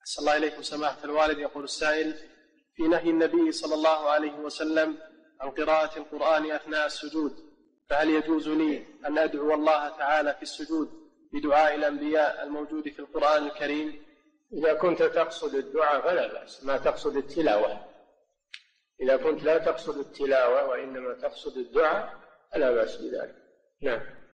أحسن الله إليكم سماحة الوالد يقول السائل في نهي النبي صلى الله عليه وسلم عن قراءة القرآن أثناء السجود فهل يجوز لي أن أدعو الله تعالى في السجود بدعاء الأنبياء الموجود في القرآن الكريم؟ إذا كنت تقصد الدعاء فلا بأس ما تقصد التلاوة. إذا كنت لا تقصد التلاوة وإنما تقصد الدعاء فلا بأس بذلك. نعم.